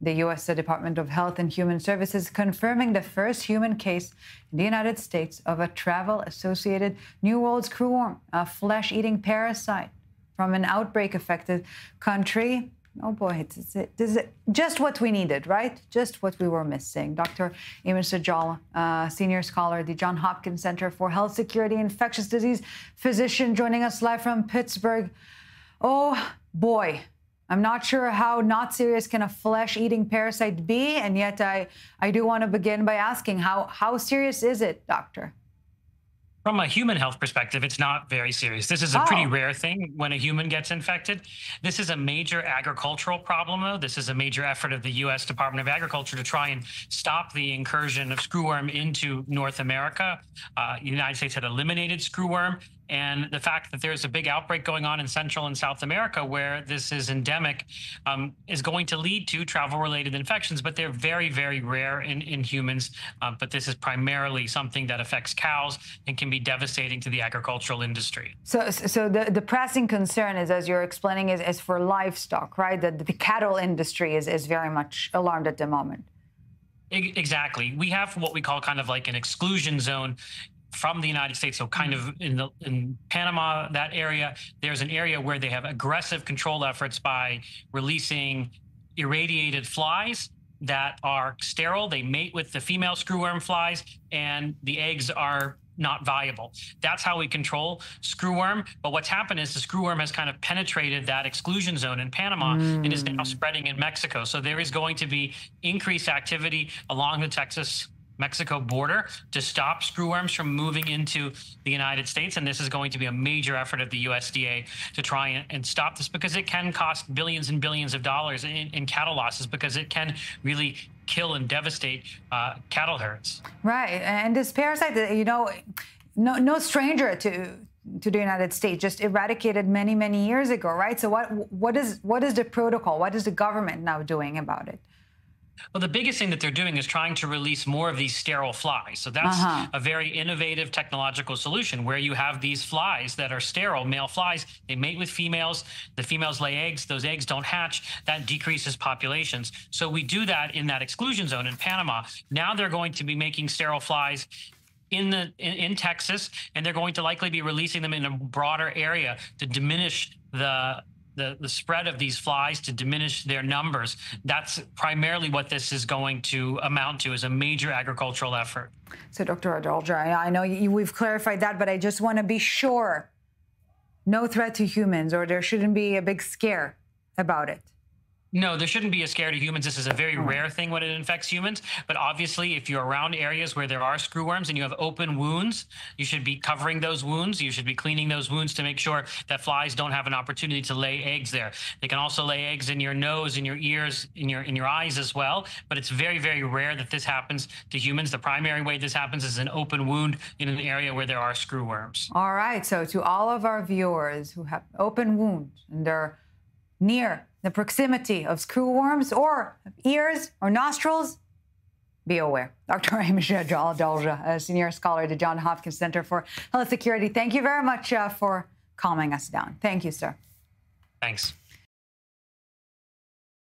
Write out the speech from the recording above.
The U.S. Department of Health and Human Services confirming the first human case in the United States of a travel associated New World screwworm, a flesh eating parasite from an outbreak affected country. Oh boy, it's, it's, it's, just what we needed, right? Just what we were missing. Dr. Amesh Adalja, uh, senior scholar at the Johns Hopkins Center for Health Security Infectious Disease physician, joining us live from Pittsburgh. Oh boy, I'm not sure how not serious can a flesh-eating parasite be, and yet I, I do want to begin by asking how, how serious is it, doctor? From a human health perspective, it's not very serious. This is a oh. pretty rare thing when a human gets infected. This is a major agricultural problem, though. This is a major effort of the U.S. Department of Agriculture to try and stop the incursion of screwworm into North America. Uh, the United States had eliminated screwworm and the fact that there's a big outbreak going on in Central and South America where this is endemic um, is going to lead to travel-related infections, but they're very, very rare in, in humans. Uh, but this is primarily something that affects cows and can be devastating to the agricultural industry. So, so the, the pressing concern is, as you're explaining, is, is for livestock, right? That the cattle industry is, is very much alarmed at the moment. Exactly. We have what we call kind of like an exclusion zone from the United States. So kind of in the in Panama, that area, there's an area where they have aggressive control efforts by releasing irradiated flies that are sterile. They mate with the female screwworm flies, and the eggs are not viable. That's how we control screwworm. But what's happened is the screwworm has kind of penetrated that exclusion zone in Panama mm. and is now mm. spreading in Mexico. So there is going to be increased activity along the Texas Mexico border to stop screwworms from moving into the United States. And this is going to be a major effort of the USDA to try and, and stop this because it can cost billions and billions of dollars in, in cattle losses because it can really kill and devastate uh, cattle herds. Right. And this parasite, you know, no, no stranger to to the United States, just eradicated many, many years ago, right? So what what is what is the protocol? What is the government now doing about it? Well, the biggest thing that they're doing is trying to release more of these sterile flies. So that's uh-huh. a very innovative technological solution where you have these flies that are sterile, male flies. They mate with females. The females lay eggs. Those eggs don't hatch. That decreases populations. So we do that in that exclusion zone in Panama. Now they're going to be making sterile flies in the in, in, Texas, and they're going to likely be releasing them in a broader area to diminish the the, the spread of these flies to diminish their numbers. That's primarily what this is going to amount to is a major agricultural effort. So, Dr. Adalja, I know you, we've clarified that, but I just want to be sure no threat to humans or there shouldn't be a big scare about it. No, there shouldn't be a scare to humans. This is a very hmm. rare thing when it infects humans. But obviously, if you're around areas where there are screwworms and you have open wounds, you should be covering those wounds. You should be cleaning those wounds to make sure that flies don't have an opportunity to lay eggs there. They can also lay eggs in your nose, in your ears, in your in your eyes as well. But it's very, very rare that this happens to humans. The primary way this happens is an open wound in an area where there are screwworms. All right. So to all of our viewers who have open wounds and they're near the proximity of screwworms or ears or nostrils, be aware. Dr. Amesh Adalja, a senior scholar at the Johns Hopkins Center for Health Security, thank you very much uh, for calming us down. Thank you, sir. Thanks.